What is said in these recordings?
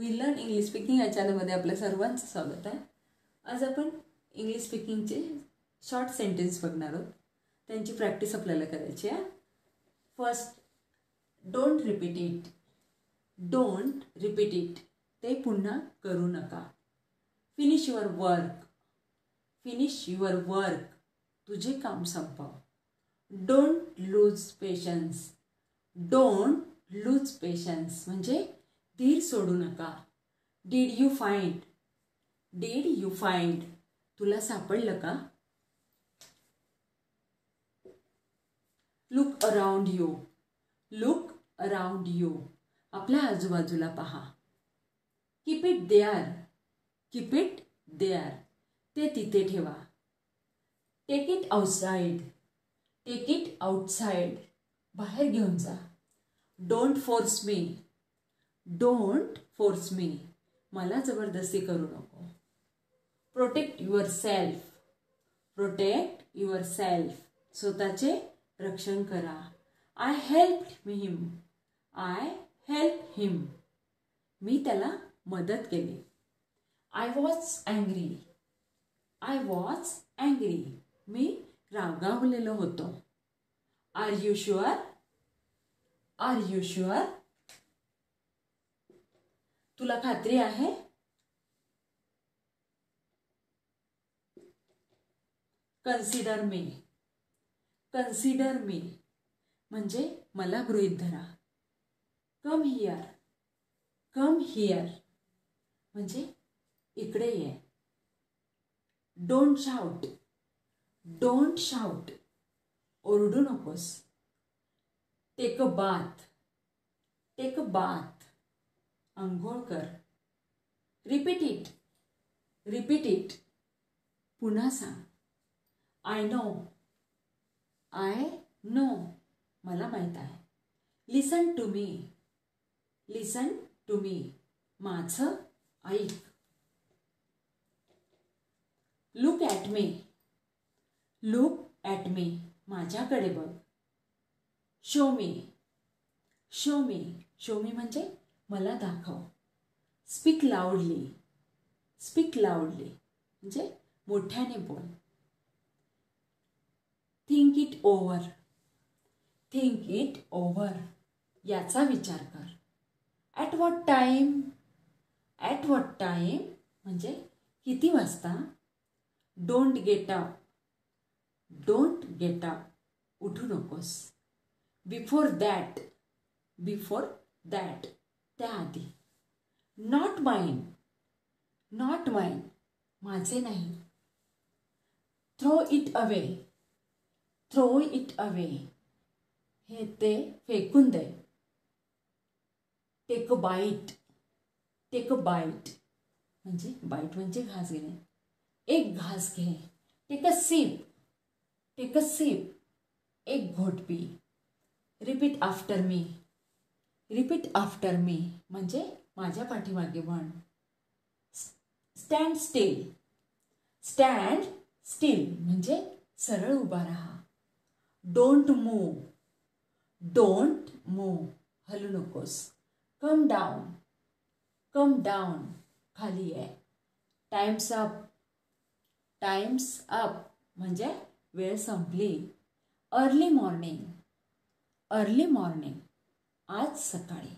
We learn English speaking या चॅनलमध्ये आपल्या सर्वांचं स्वागत आहे. आज आपण इंग्लिश स्पीकिंगचे शॉर्ट सेंटेन्स बघणार आहोत. त्यांची प्रॅक्टिस आपल्याला करायची आहे. First don't repeat it don't repeat it ते पुन्हा करू नका. Finish your work finish your work तुझे काम संपव. Don't lose patience don't lose patience म्हणजे तीर सोडू नका. Did you find did you find तुला सापडलं का? Look around you look around you आपल्या आजूबाजूला पहा. Keep it there keep it there ते तिथे ठेवा. Take it outside take it outside बाहेर घेऊन जा. Don't force me don't force me मला जबरदस्ती करू नको. Protect yourself protect yourself स्वतःचे रक्षण करा. I help him I help him मी त्याला मदत केली. I was angry I was angry मी रागावलेलो होतो. Are you sure are you sure तुला खात्री आहे? कन्सिडर मी कन्सिडर मी म्हणजे मला गृहित धरा. कम हियर कम हियर म्हणजे इकडे ये. डोंट शाउट डोंट शाउट ओरडू नकोस. Take a bath take a bath अंघोळकर repeat it repeat it पुन्हा सांग. आय नो आय नो मला माहीत आहे. Listen to me listen to me माझं ऐक. Look at me look at me माझ्याकडे बघ. Show me show me show me म्हणजे मला दाखव. स्पीक लाऊडली स्पीक लाऊडली म्हणजे मोठ्याने बोल. Think it over think it over याचा विचार कर. At what time at what time म्हणजे किती वाजता? Don't get up don't get up उठू नकोस. बिफोर दॅट बिफोर दॅट त्याआधी. नॉट माइंड नॉट माइंड माझे नाही. Throw it away throw it away हे ते फेकून दे. Take a bite take a bite म्हणजे बाईट म्हणजे घास घेणे. एक घास घे. टेक अ सीप टेक अ सीप एक घोट P. Repeat after me repeat after me म्हणजे माझ्या पाठीमागे म्हण. स्टँड स्टील स्टँड स्टील म्हणजे सरळ उभा राहा. डोंट मूव डोंट मूव हलू नकोस. कम डाऊन कम डाऊन खाली आहे टाइम्स अप टाइम्स अप म्हणजे वेळ संपली. अर्ली मॉर्निंग अर्ली मॉर्निंग आज सकाळी.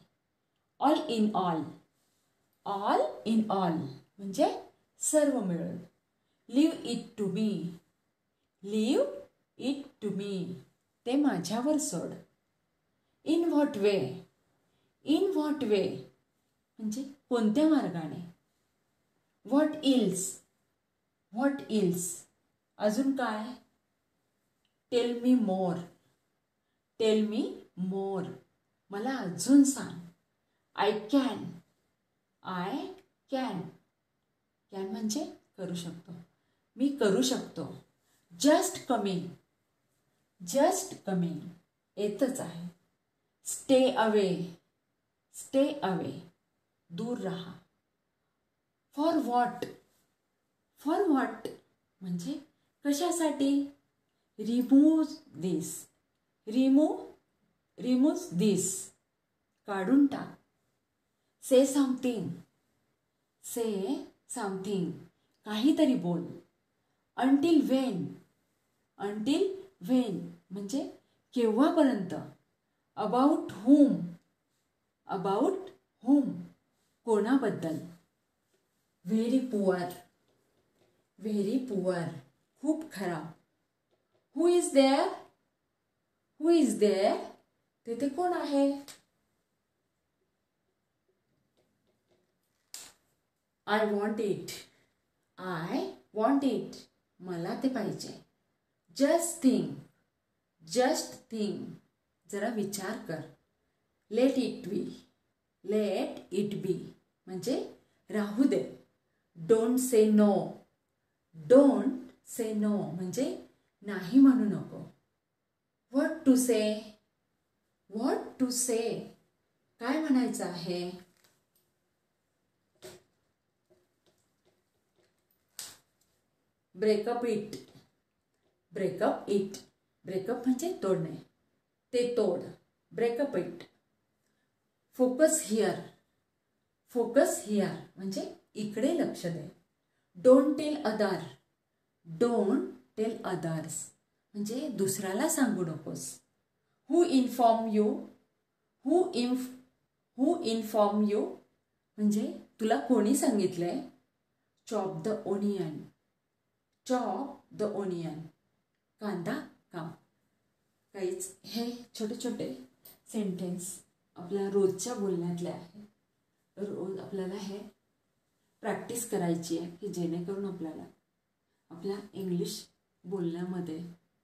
All in all all in all म्हणजे सर्व मिळून. Leave it to me leave it to me ते माझ्यावर सोड. In what way in what way म्हणजे कोणत्या मार्गाने? व्हॉट इल्स व्हॉट इल्स अजून काय? टेल मी मोर टेल मी मोर मला अजून सांग. I can I can can म्हणजे करू शकतो. मी करू शकतो. जस्ट कमिंग जस्ट कमिंग येतच आहे. स्टे अवे स्टे अवे दूर राहा. फॉर व्हॉट फॉर व्हॉट म्हणजे कशासाठी? Remove this remove remove this. काढून टाक. से समथिंग से समथिंग काहीतरी बोल. अंटील वेन अंटील वेन म्हणजे केव्हापर्यंत? अबाउट हुम अबाउट हुम कोणाबद्दल? व्हेरी पुअर व्हेरी पुअर खूप खराब. Who is there who is there तेथे कोण आहे? I want it I want it मला ते पाहिजे. जस्ट थिंक जस्ट थिंक जरा विचार कर. Let it be let it be म्हणजे राहू दे. Don't say no don't say no म्हणजे नाही म्हणू नको. What to say what to say काय म्हणायचं आहे? Break up it break up it break up म्हणजे तोडणे. ते तोड. Break up it focus here focus here म्हणजे इकडे लक्ष दे. Don't tell other don't tell others म्हणजे दुसऱ्याला सांगू नकोस. Who inform you who inform who inform you म्हणजे तुला कोणी सांगितलं आहे chop the onion chop the onion कांदा काम. काहीच हे छोटे छोटे सेंटेन्स आपल्या रोजच्या बोलण्यातले आहे. रोज आपल्याला हे प्रॅक्टिस करायची आहे की जेणेकरून आपल्याला आपल्या इंग्लिश बोलण्यामध्ये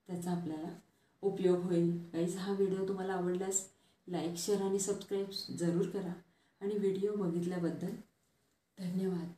त्याचा आपल्याला उपयोग होईल. गाईज हा व्हिडिओ तुम्हाला आवडल्यास लाईक शेअर आणि सबस्क्राईब जरूर करा. आणि व्हिडिओ बघितल्याबद्दल धन्यवाद.